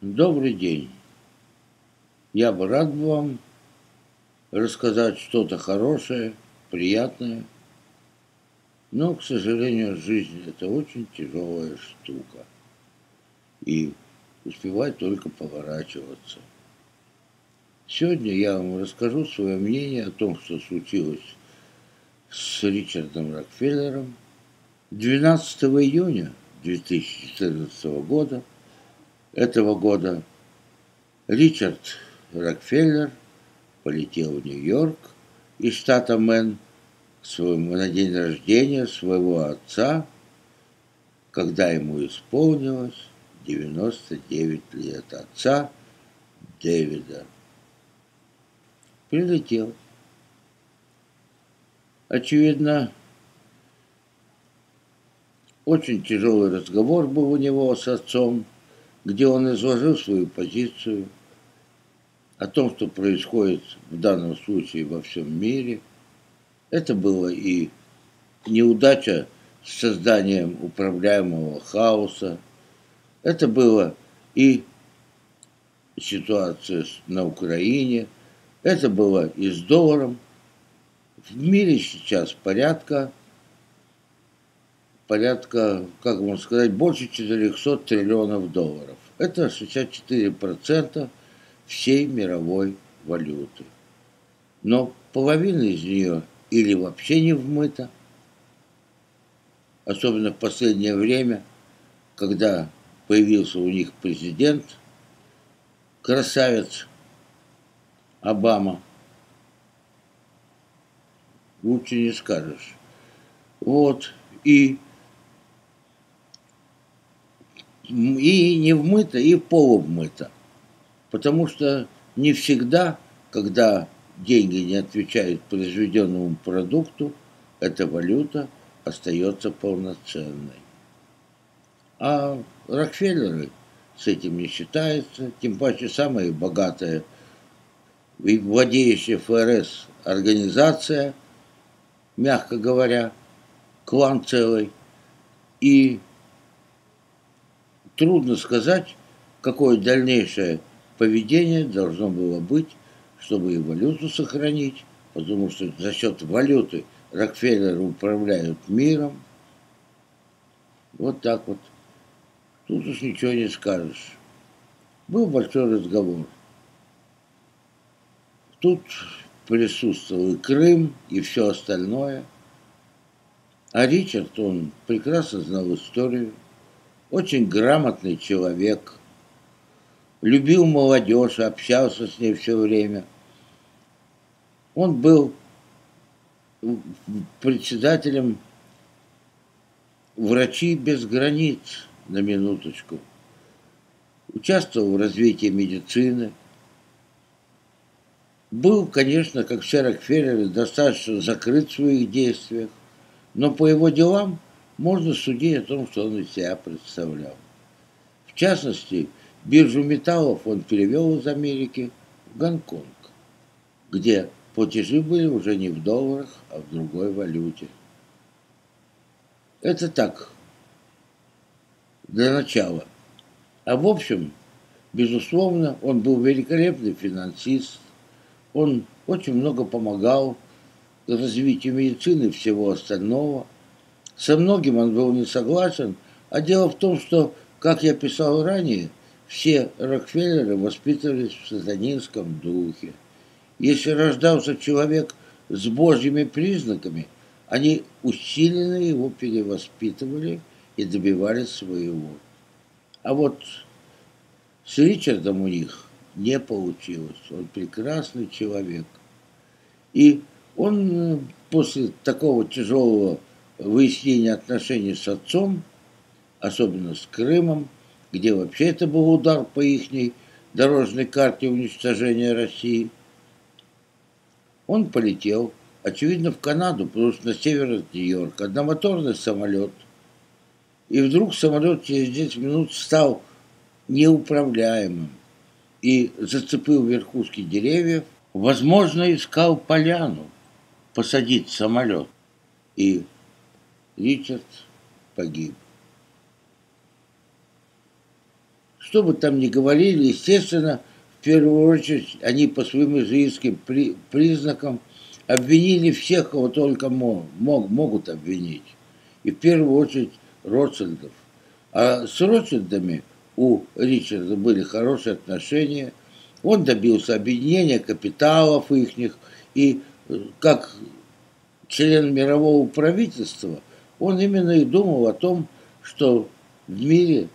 Добрый день. Я бы рад вам рассказать что-то хорошее, приятное. Но, к сожалению, жизнь – это очень тяжелая штука. И успевать только поворачиваться. Сегодня я вам расскажу свое мнение о том, что случилось с Ричардом Рокфеллером 12 июня 2014 года, этого года, Ричард Рокфеллер полетел в Нью-Йорк из штата Мэн своему, на день рождения своего отца, когда ему исполнилось 99 лет отца Дэвида. Прилетел. Очевидно, очень тяжелый разговор был у него с отцом, где он изложил свою позицию о том, что происходит в данном случае во всем мире. Это было и неудача с созданием управляемого хаоса, это было и ситуация на Украине, это было и с долларом. В мире сейчас порядка порядка, как можно сказать, больше 400 триллионов долларов. Это 64% всей мировой валюты. Но половина из нее или вообще не вмыта, особенно в последнее время, когда появился у них президент, красавец Обама. Лучше не скажешь. Вот. И и не вмыто, и полувмыто. Потому что не всегда, когда деньги не отвечают произведенному продукту, эта валюта остается полноценной. А Рокфеллеры с этим не считаются, тем паче самая богатая и владеющая ФРС организация, мягко говоря, клан целый, и трудно сказать, какое дальнейшее поведение должно было быть, чтобы и валюту сохранить, потому что за счет валюты Рокфеллеры управляют миром. Вот так вот. Тут уж ничего не скажешь. Был большой разговор. Тут присутствовал и Крым, и все остальное. А Ричард, он прекрасно знал историю очень грамотный человек, любил молодежь, общался с ней все время. Он был председателем «Врачи без границ» на минуточку. Участвовал в развитии медицины. Был, конечно, как все Рокфеллеры, достаточно закрыт в своих действиях, но по его делам – можно судить о том, что он из себя представлял. В частности, биржу металлов он перевел из Америки в Гонконг, где платежи были уже не в долларах, а в другой валюте. Это так, для начала. А в общем, безусловно, он был великолепный финансист, он очень много помогал развитию медицины и всего остального – со многим он был не согласен, а дело в том, что, как я писал ранее, все Рокфеллеры воспитывались в сатанинском духе. Если рождался человек с божьими признаками, они усиленно его перевоспитывали и добивались своего. А вот с Ричардом у них не получилось. Он прекрасный человек. И он э, после такого тяжелого выяснение отношений с отцом, особенно с Крымом, где вообще это был удар по их дорожной карте уничтожения России. Он полетел, очевидно, в Канаду, потому что на север от Нью-Йорка, одномоторный самолет. И вдруг самолет через 10 минут стал неуправляемым и зацепил верхушки деревьев, возможно, искал поляну посадить самолет. И Ричард погиб. что бы там ни говорили, естественно, в первую очередь они по своим израильским при, признакам обвинили всех, кого только мог, мог, могут обвинить. И в первую очередь Ротшильдов. А с Ротшильдами у Ричарда были хорошие отношения. Он добился объединения капиталов их, и э, как член мирового правительства, он именно и думал о том, что в мире,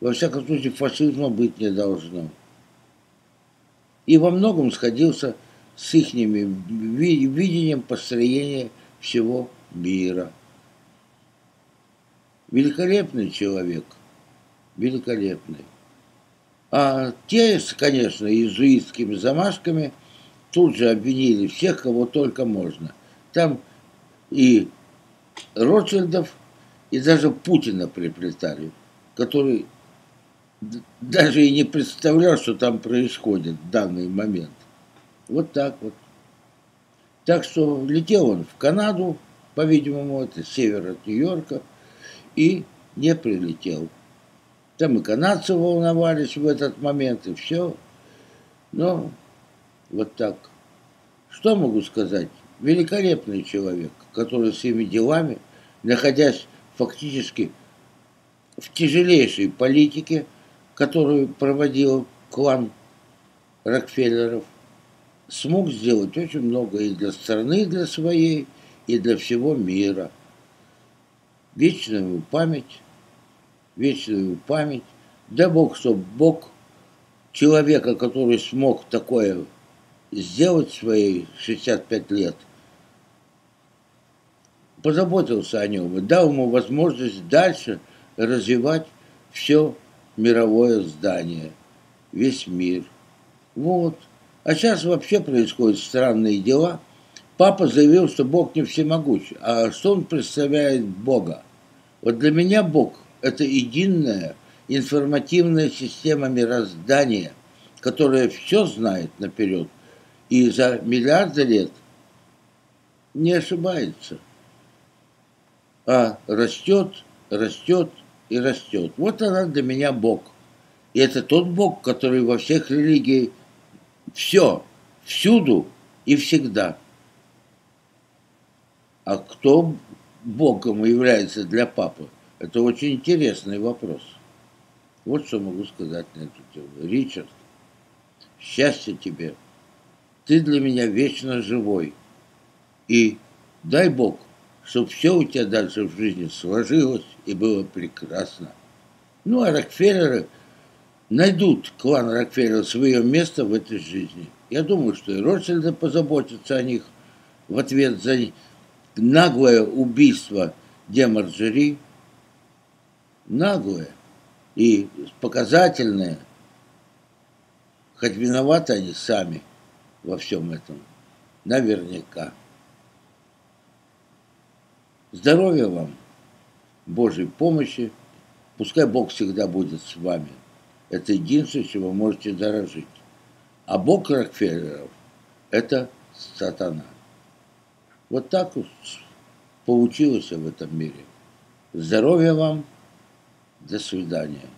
во всяком случае, фашизма быть не должно. И во многом сходился с их видением построения всего мира. Великолепный человек, великолепный. А те, конечно, иезуитскими замашками тут же обвинили всех, кого только можно. Там и Ротшильдов, и даже Путина приплетали, который даже и не представлял, что там происходит в данный момент. Вот так вот. Так что летел он в Канаду, по-видимому, это север от Нью-Йорка, и не прилетел. Там и канадцы волновались в этот момент, и все. Но вот так. Что могу сказать? Великолепный человек, который своими делами, находясь фактически в тяжелейшей политике, которую проводил клан Рокфеллеров, смог сделать очень много и для страны, и для своей, и для всего мира. Вечную память, вечную память. Да Бог, чтобы Бог человека, который смог такое сделать свои 65 лет, позаботился о нем дал ему возможность дальше развивать все мировое здание, весь мир. Вот. А сейчас вообще происходят странные дела. Папа заявил, что Бог не всемогущ. А что он представляет Бога? Вот для меня Бог – это единая информативная система мироздания, которая все знает наперед и за миллиарды лет не ошибается, а растет, растет и растет. Вот она для меня Бог. И это тот Бог, который во всех религиях все, всюду и всегда. А кто Богом является для папы? Это очень интересный вопрос. Вот что могу сказать на эту тему. Ричард, счастья тебе. Ты для меня вечно живой. И дай Бог, чтобы все у тебя дальше в жизни сложилось и было прекрасно. Ну, а Рокфеллеры найдут клан Рокфеллера свое место в этой жизни. Я думаю, что и Ротшильды позаботятся о них в ответ за наглое убийство Демарджери. Наглое и показательное. Хоть виноваты они сами во всем этом. Наверняка. Здоровья вам, Божьей помощи. Пускай Бог всегда будет с вами. Это единственное, чего вы можете дорожить. А Бог Рокфеллеров – это сатана. Вот так вот получилось в этом мире. Здоровья вам. До свидания.